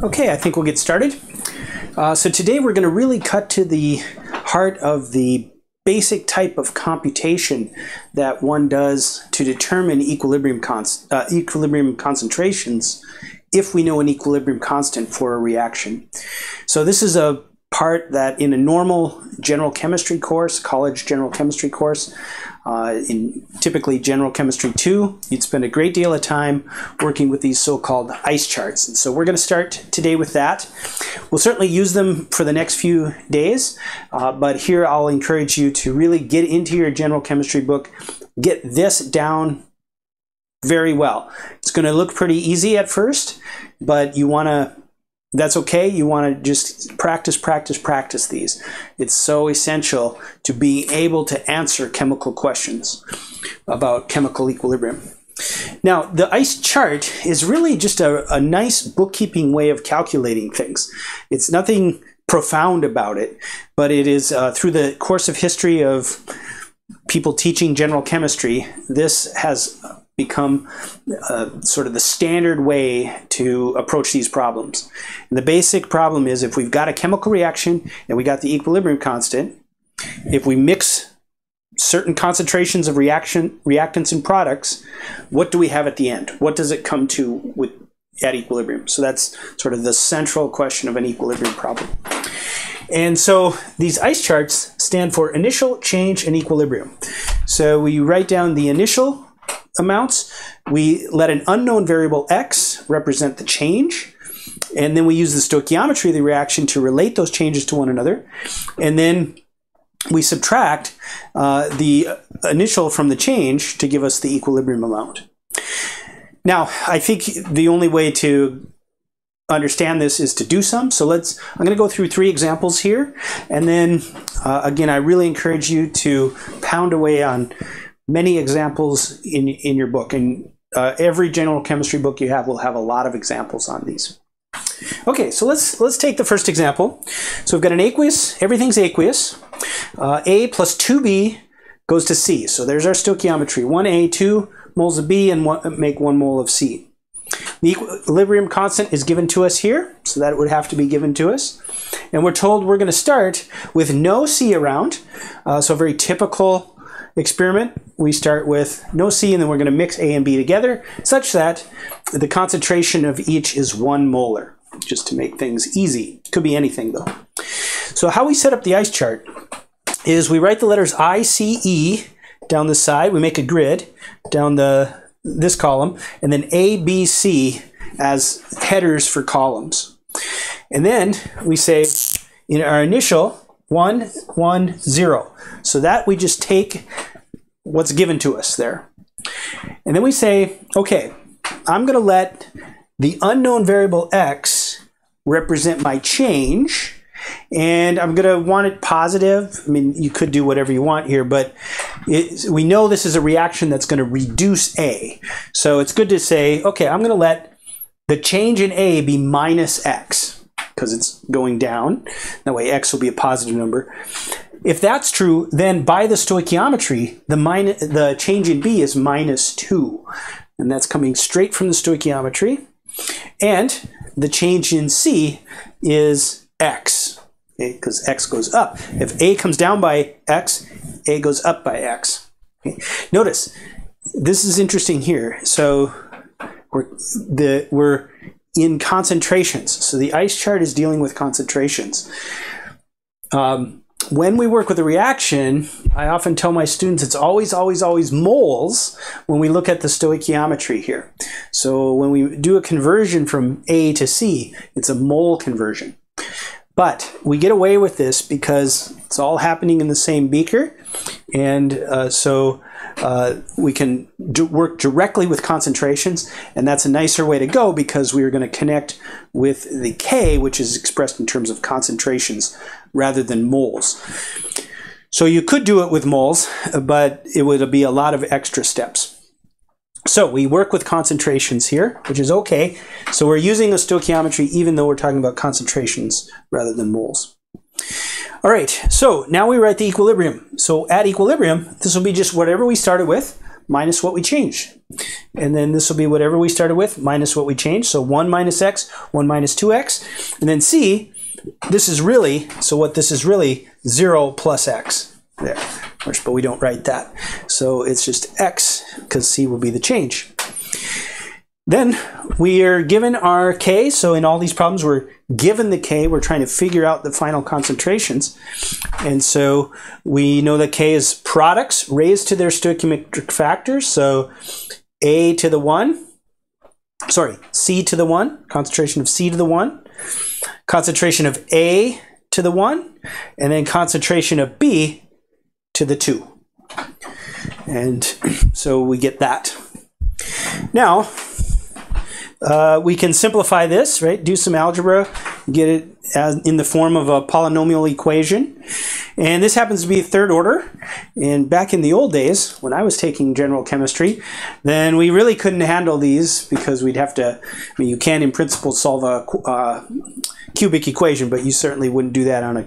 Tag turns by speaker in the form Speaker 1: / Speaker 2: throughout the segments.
Speaker 1: Okay, I think we'll get started. Uh, so today we're going to really cut to the heart of the basic type of computation that one does to determine equilibrium, const uh, equilibrium concentrations if we know an equilibrium constant for a reaction. So this is a part that in a normal general chemistry course, college general chemistry course, uh, in typically General Chemistry 2, you'd spend a great deal of time working with these so-called ice charts. And so we're going to start today with that. We'll certainly use them for the next few days, uh, but here I'll encourage you to really get into your General Chemistry book, get this down very well. It's going to look pretty easy at first, but you want to that's okay. You want to just practice, practice, practice these. It's so essential to be able to answer chemical questions about chemical equilibrium. Now, the ICE chart is really just a, a nice bookkeeping way of calculating things. It's nothing profound about it, but it is uh, through the course of history of people teaching general chemistry, this has become uh, sort of the standard way to approach these problems. And the basic problem is if we've got a chemical reaction and we got the equilibrium constant, if we mix certain concentrations of reaction reactants and products, what do we have at the end? What does it come to with at equilibrium? So that's sort of the central question of an equilibrium problem. And so these ice charts stand for initial change in equilibrium. So we write down the initial amounts. We let an unknown variable x represent the change. And then we use the stoichiometry of the reaction to relate those changes to one another. And then we subtract uh, the initial from the change to give us the equilibrium amount. Now, I think the only way to understand this is to do some. So let's, I'm going to go through three examples here. And then, uh, again, I really encourage you to pound away on many examples in, in your book. And uh, every general chemistry book you have will have a lot of examples on these. Okay, so let's let's take the first example. So we've got an aqueous, everything's aqueous. Uh, A plus 2B goes to C. So there's our stoichiometry. 1A, 2 moles of B, and one, make 1 mole of C. The equilibrium constant is given to us here, so that it would have to be given to us. And we're told we're going to start with no C around, uh, so very typical experiment, we start with no C and then we're going to mix A and B together such that the concentration of each is one molar, just to make things easy. Could be anything though. So how we set up the ice chart is we write the letters I, C, E down the side. We make a grid down the this column and then A, B, C as headers for columns. And then we say in our initial 1, 1, 0. So that we just take what's given to us there. And then we say, okay, I'm going to let the unknown variable x represent my change. And I'm going to want it positive. I mean, you could do whatever you want here, but it, we know this is a reaction that's going to reduce A. So it's good to say, okay, I'm going to let the change in A be minus x because it's going down. That way x will be a positive number. If that's true, then by the stoichiometry, the, minus, the change in B is minus 2. And that's coming straight from the stoichiometry. And the change in C is x, because okay, x goes up. If A comes down by x, A goes up by x. Okay. Notice, this is interesting here. So we're, the, we're in concentrations. So the ice chart is dealing with concentrations. Um, when we work with a reaction, I often tell my students it's always, always, always moles when we look at the stoichiometry here. So when we do a conversion from A to C, it's a mole conversion. But we get away with this because it's all happening in the same beaker. And uh, so uh, we can do work directly with concentrations, and that's a nicer way to go because we are going to connect with the K, which is expressed in terms of concentrations rather than moles. So you could do it with moles, but it would be a lot of extra steps. So we work with concentrations here, which is okay. So we're using a stoichiometry even though we're talking about concentrations rather than moles. All right, so now we write the equilibrium. So at equilibrium, this will be just whatever we started with, minus what we changed. And then this will be whatever we started with minus what we changed. So 1 minus x, 1 minus 2x. And then c, this is really, so what this is really, 0 plus x. There, but we don't write that. So it's just x, because c will be the change. Then we are given our K. So in all these problems, we're given the K. We're trying to figure out the final concentrations. And so we know that K is products raised to their stoichiometric factors. So A to the 1, sorry, C to the 1, concentration of C to the 1, concentration of A to the 1, and then concentration of B to the 2. And so we get that. Now, uh, we can simplify this, right? Do some algebra, get it in the form of a polynomial equation. And this happens to be third order. And back in the old days, when I was taking general chemistry, then we really couldn't handle these because we'd have to, I mean, you can in principle solve a uh, cubic equation, but you certainly wouldn't do that on a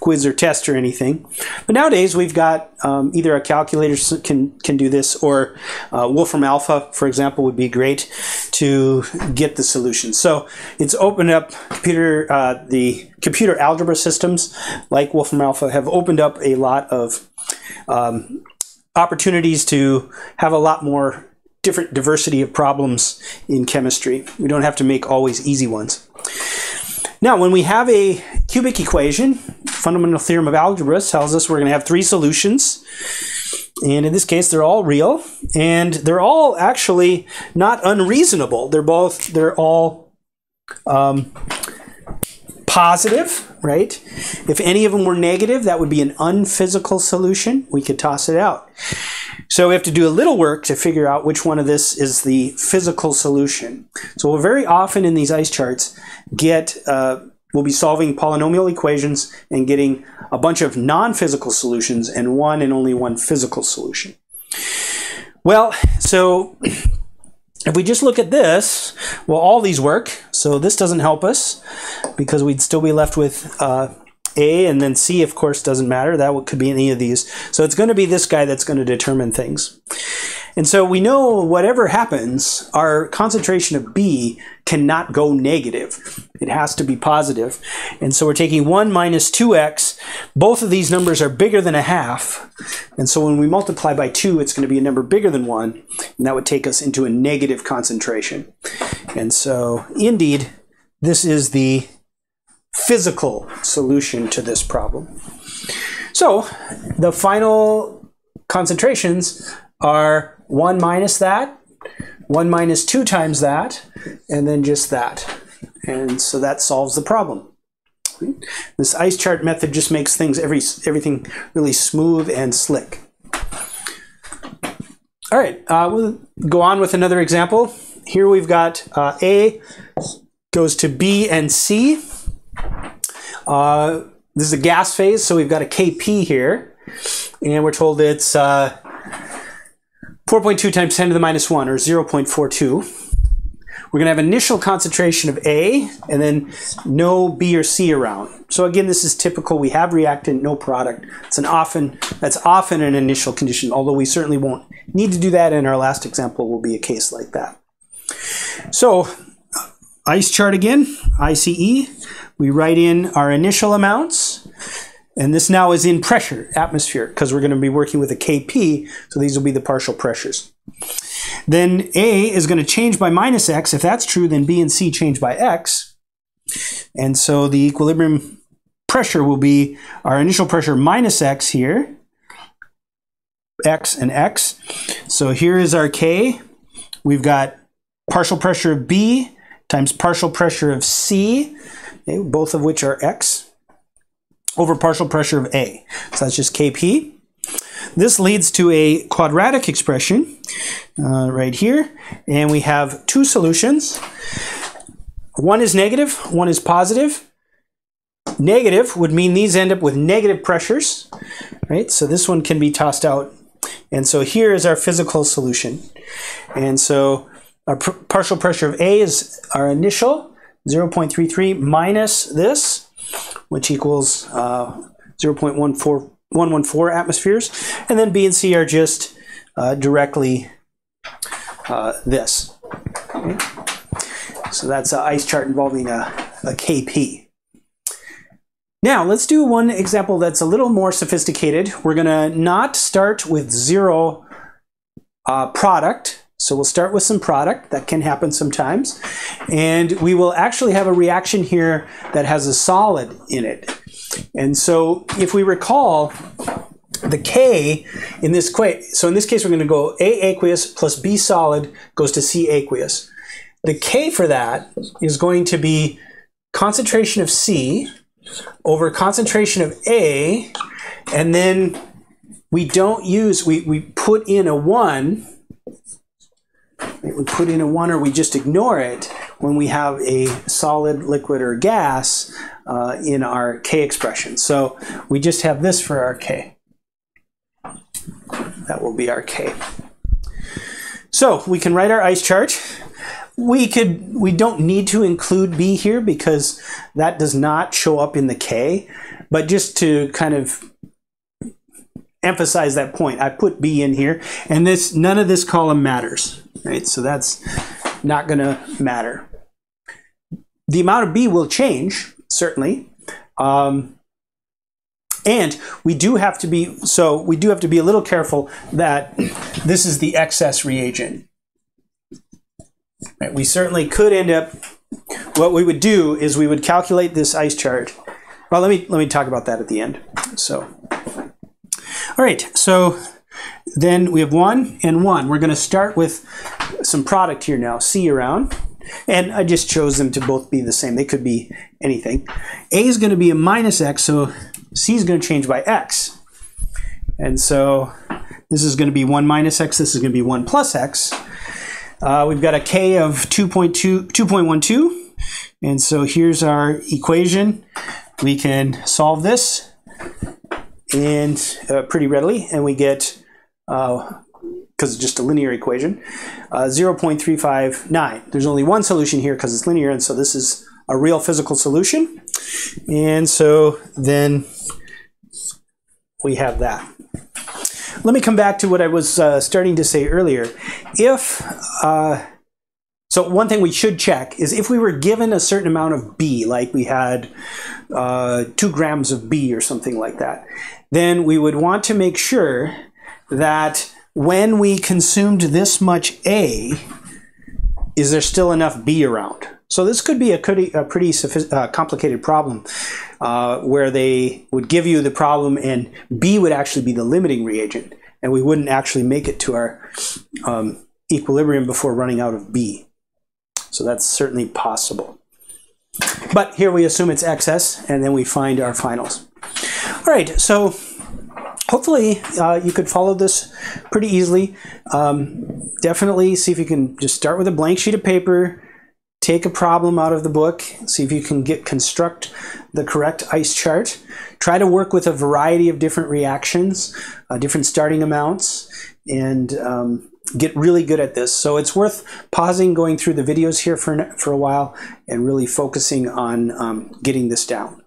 Speaker 1: quiz or test or anything. But nowadays we've got um, either a calculator can can do this, or uh, Wolfram Alpha, for example, would be great to get the solution. So it's opened up computer uh, the computer algebra systems like Wolfram Alpha have opened up a lot of um, opportunities to have a lot more different diversity of problems in chemistry. We don't have to make always easy ones. Now, when we have a cubic equation, fundamental theorem of algebra tells us we're going to have three solutions. And in this case, they're all real, and they're all actually not unreasonable. They're both, they're all um, positive, right? If any of them were negative, that would be an unphysical solution. We could toss it out. So we have to do a little work to figure out which one of this is the physical solution. So we'll very often in these ice charts get, uh, we'll be solving polynomial equations and getting a bunch of non-physical solutions and one and only one physical solution. Well, so if we just look at this, well, all these work. So this doesn't help us because we'd still be left with uh, a and then C, of course, doesn't matter. That could be any of these. So it's going to be this guy that's going to determine things. And so we know whatever happens, our concentration of B cannot go negative. It has to be positive. And so we're taking 1 minus 2x. Both of these numbers are bigger than a half. And so when we multiply by 2, it's going to be a number bigger than 1. And that would take us into a negative concentration. And so, indeed, this is the physical solution to this problem. So the final concentrations are 1 minus that, 1 minus 2 times that, and then just that. And so that solves the problem. This ice chart method just makes things every everything really smooth and slick. All right, uh, we'll go on with another example. Here we've got uh, A goes to B and C. Uh, this is a gas phase, so we've got a Kp here, and we're told it's uh, 4.2 times 10 to the minus 1, or 0.42. We're going to have initial concentration of A, and then no B or C around. So again, this is typical. We have reactant, no product. It's an often that's often an initial condition, although we certainly won't need to do that. And our last example, will be a case like that. So ice chart again, ICE. We write in our initial amounts. And this now is in pressure, atmosphere, because we're going to be working with a Kp, so these will be the partial pressures. Then A is going to change by minus x. If that's true, then B and C change by x. And so the equilibrium pressure will be our initial pressure minus x here, x and x. So here is our K. We've got partial pressure of B times partial pressure of C okay, both of which are x, over partial pressure of A. So that's just Kp. This leads to a quadratic expression uh, right here, and we have two solutions. One is negative, one is positive. Negative would mean these end up with negative pressures, right? So this one can be tossed out. And so here is our physical solution. And so our partial pressure of A is our initial, 0.33 minus this, which equals uh, 0.114 atmospheres. And then B and C are just uh, directly uh, this. So that's an ice chart involving a, a KP. Now, let's do one example that's a little more sophisticated. We're going to not start with zero uh, product. So we'll start with some product. That can happen sometimes. And we will actually have a reaction here that has a solid in it. And so if we recall, the K in this so in this case we're going to go A aqueous plus B solid goes to C aqueous. The K for that is going to be concentration of C over concentration of A, and then we don't use, we, we put in a 1, we put in a 1 or we just ignore it when we have a solid, liquid, or gas uh, in our K expression. So we just have this for our K. That will be our K. So we can write our ice chart. We could we don't need to include B here because that does not show up in the K. But just to kind of emphasize that point, I put B in here, and this none of this column matters, right? So that's not going to matter. The amount of B will change certainly. Um, and we do have to be, so we do have to be a little careful that this is the excess reagent. Right, we certainly could end up, what we would do is we would calculate this ice chart. Well, let me, let me talk about that at the end. So, all right, so then we have one and one. We're going to start with some product here now, C around. And I just chose them to both be the same. They could be anything. A is going to be a minus x, so C is going to change by x. And so this is going to be 1 minus x, this is going to be 1 plus x. Uh, we've got a k of 2.2, 2.12. And so here's our equation. We can solve this and uh, pretty readily, and we get, because uh, it's just a linear equation, uh, 0.359. There's only one solution here because it's linear, and so this is a real physical solution. And so then we have that. Let me come back to what I was uh, starting to say earlier. If, so one thing we should check is if we were given a certain amount of B, like we had uh, two grams of B or something like that, then we would want to make sure that when we consumed this much A, is there still enough B around? So this could be a pretty, a pretty uh, complicated problem uh, where they would give you the problem and B would actually be the limiting reagent and we wouldn't actually make it to our um, equilibrium before running out of B. So that's certainly possible. But here we assume it's excess and then we find our finals. All right, so hopefully uh, you could follow this pretty easily. Um, definitely see if you can just start with a blank sheet of paper, take a problem out of the book, see if you can get construct the correct ice chart. Try to work with a variety of different reactions, uh, different starting amounts, and um, get really good at this. So it's worth pausing, going through the videos here for, for a while, and really focusing on um, getting this down.